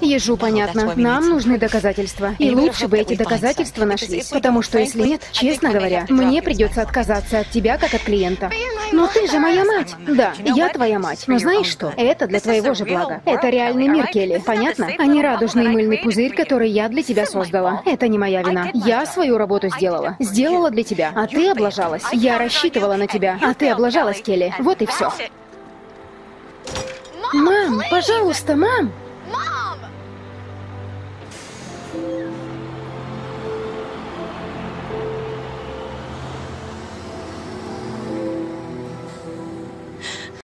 Ежу понятно. Нам нужны доказательства. И лучше бы эти доказательства нашлись. Потому что если нет, честно говоря, мне придется отказаться от тебя как от клиента. Но ты же моя мать. Да, я твоя мать. Но знаешь что? Это для твоего же блага. Это реальный мир, Келли. Понятно? А не радужный мыльный пузырь, который я для тебя создала. Это не моя вина. Я свою работу сделала. Сделала для тебя. А ты облажалась. Я рассчитывала на тебя. А ты облажалась, Келли. Вот и все. Мам, пожалуйста, мам! Thank you.